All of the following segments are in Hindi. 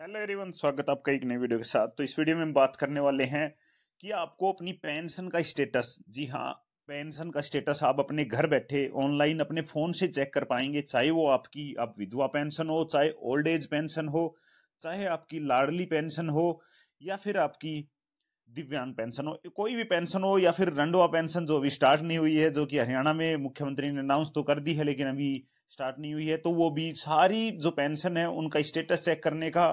हेलो एवरीवन स्वागत आपका एक नई वीडियो के साथ। तो इस वीडियो में हम बात करने वाले हैं कि आपको अपनी पेंशन का स्टेटस जी हाँ पेंशन का स्टेटस आप अपने घर बैठे ऑनलाइन अपने फ़ोन से चेक कर पाएँगे, चाहे वो आपकी, आप विधवा पेंशन हो, चाहे ओल्ड एज पेंशन हो, चाहे आपकी लाडली पेंशन हो, या फिर आपकी दिव्यांग पेंशन हो, कोई भी पेंशन हो, या फिर रंडवा पेंशन जो अभी स्टार्ट नहीं हुई है, जो कि हरियाणा में मुख्यमंत्री ने अनाउंस तो कर दी है, लेकिन अभी स्टार्ट नहीं हुई है तो वो भी सारी जो पेंशन है, उनका स्टेटस चेक करने का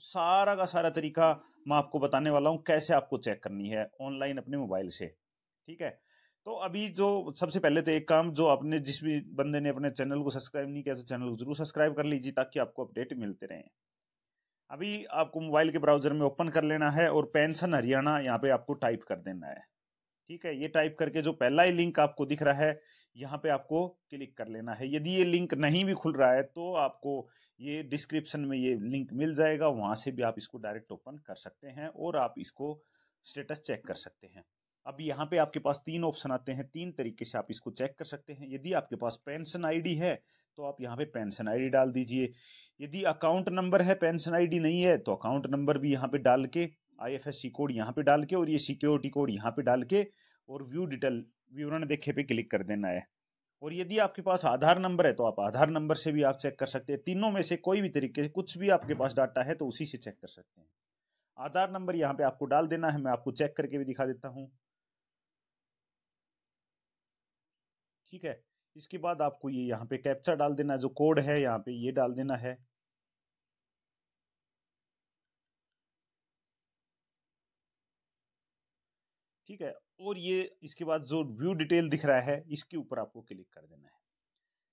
सारा का सारा तरीका मैं आपको बताने वाला हूँ, कैसे आपको चेक करनी है ऑनलाइन अपने मोबाइल से, ठीक है? तो अभी जो सबसे पहले तो एक काम, जो आपने जिस भी बंदे ने अपने चैनल को सब्सक्राइब नहीं किया तो चैनल को ज़रूर सब्सक्राइब कर लीजिए, ताकि आपको अपडेट मिलते रहें। अभी आपको मोबाइल के ब्राउज़र में ओपन कर लेना है और पेंशन हरियाणा यहाँ पे आपको टाइप कर देना है, ठीक है? ये टाइप करके जो पहला ही लिंक आपको दिख रहा है, यहाँ पे आपको क्लिक कर लेना है। यदि ये लिंक नहीं भी खुल रहा है तो आपको ये डिस्क्रिप्शन में ये लिंक मिल जाएगा, वहाँ से भी आप इसको डायरेक्ट ओपन कर सकते हैं और आप इसको स्टेटस चेक कर सकते हैं। अब यहाँ पे आपके पास तीन ऑप्शन आते हैं, तीन तरीके से आप इसको चेक कर सकते हैं। यदि आपके पास पेंशन आईडी है तो आप यहाँ पे पेंशन आईडी डाल दीजिए। यदि अकाउंट नंबर है पेंशन आईडी नहीं है तो अकाउंट नंबर भी यहाँ पे डाल के आईएफएससी कोड यहाँ पे डाल के और ये सिक्योरिटी कोड यहाँ पे डाल के और व्यू डिटेल विवरण देखे पे क्लिक कर देना है। और यदि आपके पास आधार नंबर है तो आप आधार नंबर से भी आप चेक कर सकते हैं। तीनों में से कोई भी तरीके से कुछ भी आपके पास डाटा है तो उसी से चेक कर सकते हैं। आधार नंबर यहाँ पे आपको डाल देना है, मैं आपको चेक करके भी दिखा देता हूँ। ठीक है, इसके बाद आपको ये यहाँ पे कैप्चा डाल देना है, जो कोड है, यहाँ पे ये डाल देना है। ठीक है? और ये इसके बाद जो व्यू डिटेल दिख रहा है, इसके ऊपर आपको क्लिक कर देना है।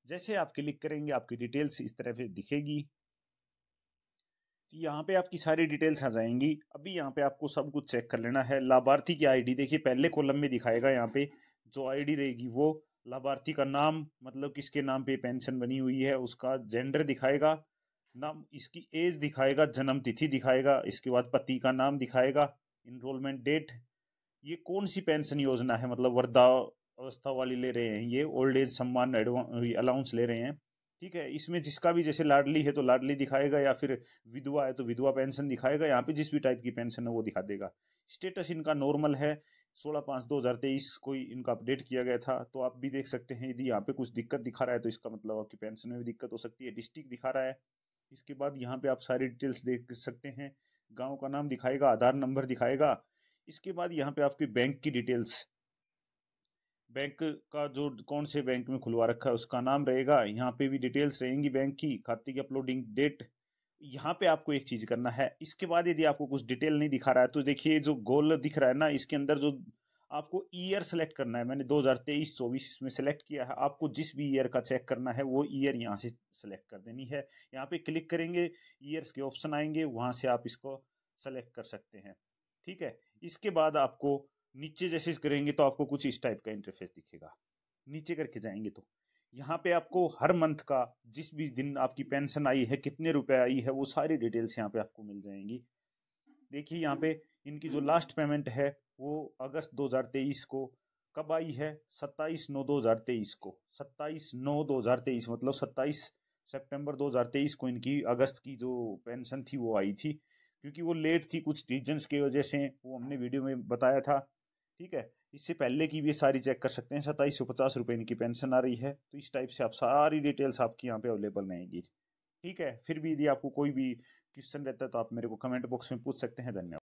जैसे आप क्लिक करेंगे, आपकी डिटेल्स इस तरह से दिखेगी। यहाँ पे आपकी सारी डिटेल्स आ जाएँगी। अभी यहाँ पे आपको सब कुछ चेक कर लेना है। लाभार्थी की आईडी देखिए, पहले कॉलम में दिखाएगा यहाँ पे। जो आईडी रहेगी वो लाभार्थी का नाम मतलब किसके नाम पे पेंशन बनी हुई है, उसका जेंडर दिखाएगा। नाम, इसकी एज दिखाएगा जन्म तिथि दिखाएगा, इसके बाद पति का नाम दिखाएगा इनरोलमेंट डेट ये कौन सी पेंशन योजना है? मतलब वृद्धा अवस्था वाली ले रहे हैं, ये ओल्ड एज सम्मान अलाउंस ले रहे हैं। ठीक है, इसमें जिसका भी जैसे लाडली है तो लाडली दिखाएगा या फिर विधवा है तो विधवा पेंशन दिखाएगा, यहाँ पे जिस भी टाइप की पेंशन है वो दिखा देगा। स्टेटस इनका नॉर्मल है, सोलह पाँच दो हज़ार तेईस कोई इनका अपडेट किया गया था तो आप भी देख सकते हैं, यदि यहाँ पे कुछ दिक्कत दिखा रहा है तो इसका मतलब आपकी पेंशन में भी दिक्कत हो सकती है डिस्ट्रिक्ट दिखा रहा है। इसके बाद यहाँ पे आप सारी डिटेल्स देख सकते हैं, गाँव का नाम दिखाएगा, आधार नंबर दिखाएगा इसके बाद यहाँ पे आपकी बैंक की डिटेल्स बैंक का जो कौन से बैंक में खुलवा रखा है, उसका नाम रहेगा। यहाँ पे भी डिटेल्स रहेंगी बैंक की, खाते की अपलोडिंग डेट यहाँ पे आपको एक चीज़ करना है। इसके बाद यदि आपको कुछ डिटेल नहीं दिखा रहा है तो देखिए, जो गोल दिख रहा है ना, इसके अंदर जो आपको ईयर सेलेक्ट करना है। मैंने 2023 24 इसमें सेलेक्ट किया है। आपको जिस भी ईयर का चेक करना है, वो ईयर यहाँ से सेलेक्ट कर देनी है। यहाँ पे क्लिक करेंगे ईयर्स के ऑप्शन आएँगे, वहाँ से आप इसको सेलेक्ट कर सकते हैं। ठीक है? इसके बाद आपको नीचे जैसे करेंगे तो आपको कुछ इस टाइप का इंटरफेस दिखेगा। नीचे करके जाएँगे तो। यहाँ पे आपको हर मंथ का जिस भी दिन आपकी पेंशन आई है, कितने रुपए आई है, वो सारी डिटेल्स यहाँ पे आपको मिल जाएँगी। देखिए यहाँ पे इनकी जो लास्ट पेमेंट है, वो अगस्त 2023 को कब आई है? 27 नौ 2023 को। 27 नौ 2023 मतलब 27 सितंबर 2023 को इनकी अगस्त की जो पेंशन थी, वो आई थी। क्योंकि वो लेट थी कुछ रीजन्स की वजह से, वो हमने वीडियो में बताया था। ठीक है? इससे पहले की भी सारी चेक कर सकते हैं। सत्ताईस सौ पचास रुपये इनकी पेंशन आ रही है। तो इस टाइप से आप सारी डिटेल्स आपकी यहाँ पे अवेलेबल रहेंगी ठीक है? फिर भी यदि आपको कोई भी क्वेश्चन रहता है तो आप मेरे को कमेंट बॉक्स में पूछ सकते हैं। धन्यवाद।